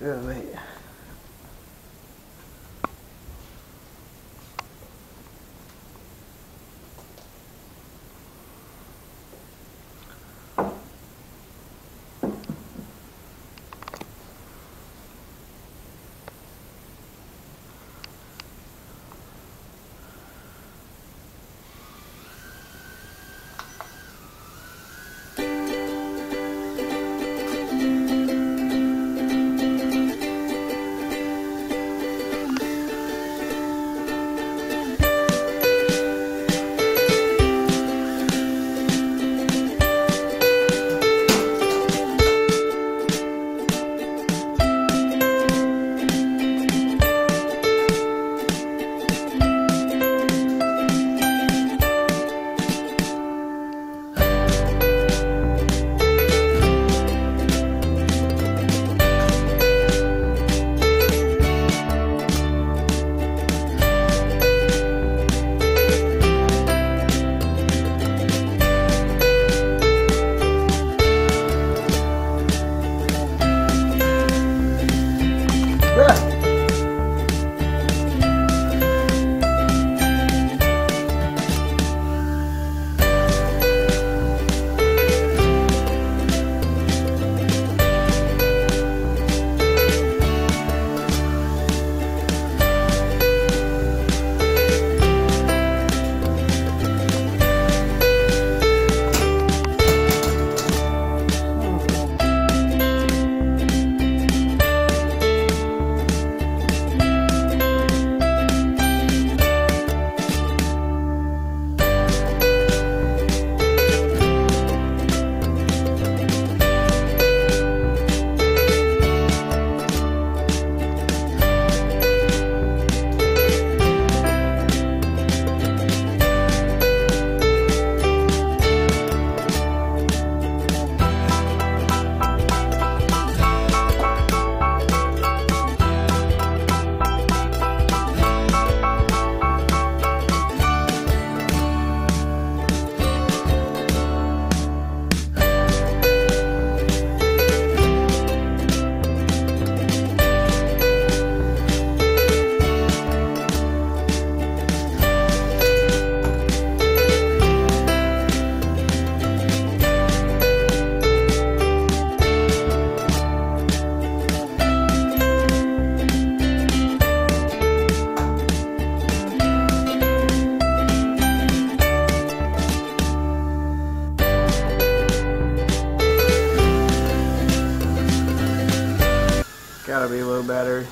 热泪。Gotta be a little better.